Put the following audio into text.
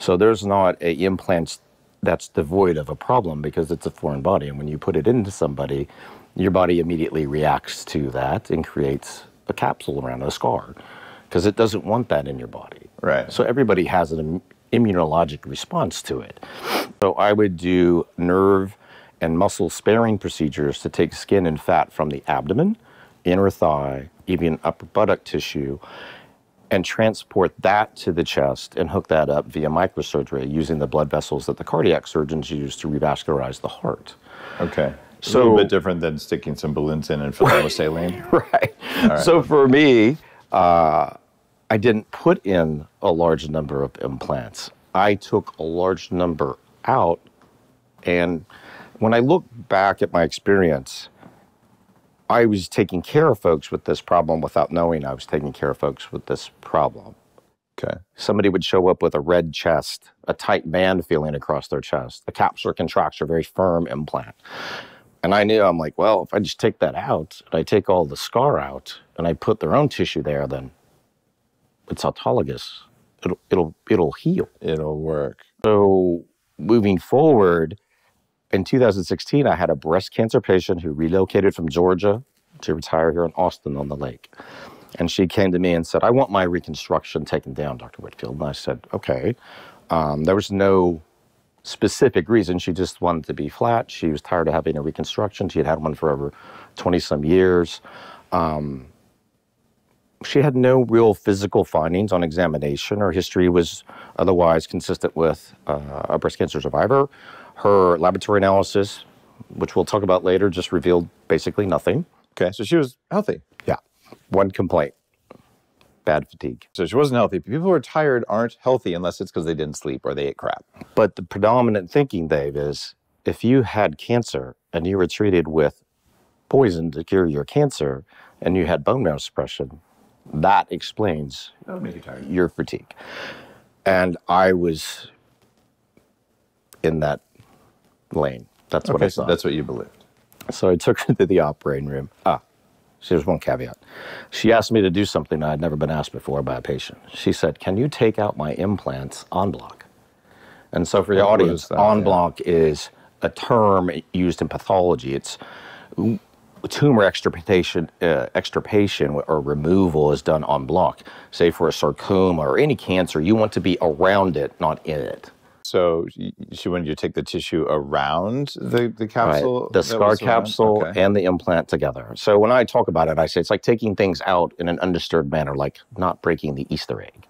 So there's not a implant that's devoid of a problem because it's a foreign body. And when you put it into somebody, your body immediately reacts to that and creates a capsule around a scar because it doesn't want that in your body. Right. So everybody has an immunologic response to it. So I would do nerve and muscle sparing procedures to take skin and fat from the abdomen, inner thigh, even upper buttock tissue, and transport that to the chest and hook that up via microsurgery using the blood vessels that the cardiac surgeons use to revascularize the heart. Okay. So, a little bit different than sticking some balloons in and filling them with saline. right. So for me, uh, I didn't put in a large number of implants. I took a large number out. And when I look back at my experience, I was taking care of folks with this problem without knowing I was taking care of folks with this problem. Okay. Somebody would show up with a red chest, a tight band feeling across their chest, a capsular contracture, very firm implant. And I knew, I'm like, well, if I just take that out and I take all the scar out and I put their own tissue there, then it's autologous. It'll, it'll, it'll heal. It'll work. So moving forward, in 2016, I had a breast cancer patient who relocated from Georgia to retire here in Austin on the lake. And she came to me and said, I want my reconstruction taken down, Dr. Whitfield. And I said, okay. Um, there was no specific reason. She just wanted to be flat. She was tired of having a reconstruction. She had had one for over 20 some years. Um, she had no real physical findings on examination. Her history was otherwise consistent with uh, a breast cancer survivor. Her laboratory analysis, which we'll talk about later, just revealed basically nothing. Okay. So she was healthy. Yeah. One complaint bad fatigue. So she wasn't healthy. People who are tired aren't healthy unless it's because they didn't sleep or they ate crap. But the predominant thinking, Dave, is if you had cancer and you were treated with poison to cure your cancer and you had bone marrow suppression, that explains That would make you tired. your fatigue. And I was in that lane. That's what I Okay, so thought. that's what you believed. So I took her to the operating room. Ah, so there's one caveat. She asked me to do something I'd never been asked before by a patient. She said, Can you take out my implants en bloc? And so for the What audience, that? en Yeah. bloc is a term used in pathology. It's tumor extirpation, uh, extirpation or removal is done en bloc. Say for a sarcoma or any cancer, you want to be around it, not in it. So she, wanted you to take the tissue around the, the Right. capsule? The scar capsule Okay. and the implant together. So when I talk about it, I say it's like taking things out in an undisturbed manner, like not breaking the Easter egg.